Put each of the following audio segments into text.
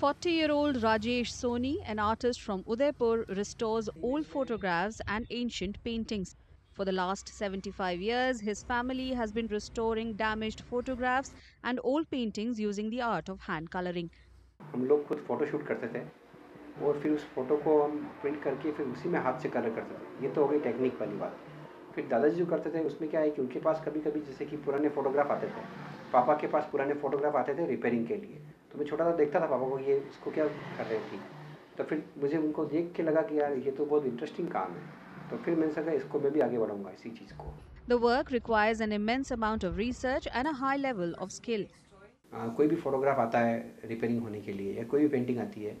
40-year-old Rajesh Soni, an artist from Udaipur, restores old photographs and ancient paintings. For the last 75 years, his family has been restoring damaged photographs and old paintings using the art of hand coloring. हम लोग खुद photo shoot करते थे और फिर उस photo को हम प्रिंट करके फिर उसी में हाथ से कलर करते थे ये तो हो गई टेक्निक वाली बात फिर दादाजी जो करते थे उसमें क्या है कि उनके पास कभी कभी जैसे कि पुराने फ़ोटोग्राफ आते थे पापा के पास पुराने फ़ोटोग्राफ आते थे रिपेयरिंग के लिए। तो मैं छोटा सा देखता था पापा को ये इसको क्या कर रहे थी तो फिर मुझे उनको देख के लगा कि यार ये तो बहुत इंटरेस्टिंग काम है। तो फिर मैंने सोचा इसको मैं भी आगे बढ़ाऊँगा इसी चीज़ को। The work requires an immense amount of research and a high level of skill. आ, कोई भी फोटोग्राफ आता है रिपेयरिंग होने के लिए या कोई भी पेंटिंग आती है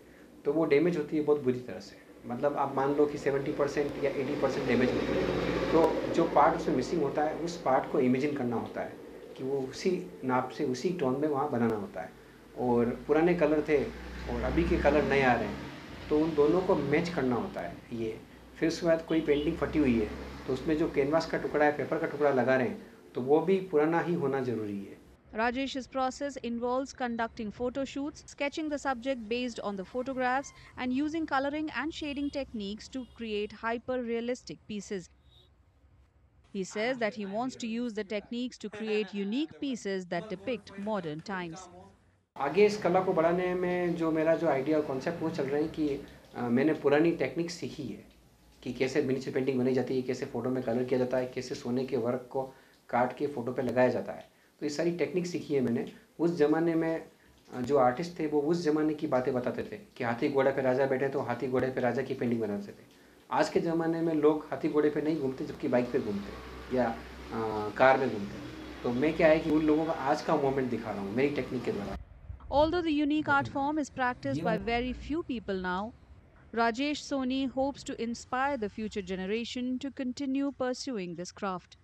तो वो डैमेज होती है बहुत बुरी तरह से। मतलब आप मान लो कि 70 परसेंट या 80 परसेंट डैमेज होती है। तो जो पार्ट उसमें मिसिंग होता है उस पार्ट को इमेजिन करना होता है। कि वो उसी नाप से उसी टोन में वहाँ बनाना होता है और पुराने कलर थे और अभी के कलर नए आ रहे हैं तो उन दोनों को मैच करना होता है ये फिर उसके बाद कोई पेंटिंग फटी हुई है तो उसमें जो कैनवास का टुकड़ा है पेपर का टुकड़ा लगा रहे हैं तो वो भी पुराना ही होना ज़रूरी है Rajesh's process involves conducting photo shoots, sketching the subject based on the photographs, and using coloring and shading techniques to create hyper realistic pieces. He says that he wants to use the techniques to create unique pieces that depict modern times. आगे इस कला को बढ़ाने में जो मेरा जो idea और कॉन्सेप्ट वो चल रहा है कि मैंने पुरानी टेक्निक सीखी है कि कैसे मिनीचर पेंटिंग बनाई जाती है, कैसे फ़ोटो में कलर किया जाता है, कैसे सोने के वर्क को काट के फ़ोटो पे लगाया जाता है। तो ये सारी टेक्निक सीखी है मैंने। उस ज़माने में जो आर्टिस्ट थे वो उस ज़माने की बातें बताते थे कि हाथी घोड़े पे राजा बैठे तो हाथी घोड़े पे राजा की पेंटिंग बनाते थे। आज के ज़माने में लोग हाथी घोड़े पे नहीं घूमते जबकि बाइक पे घूमते या आ, कार में घूमते तो मैं क्या है कि उन लोगों का आज का मोमेंट दिखा रहा हूँ मेरी टेक्निक के द्वारा Although the unique art form is practiced by very few people now, Rajesh Soni hopes to inspire the future generation to continue pursuing this craft.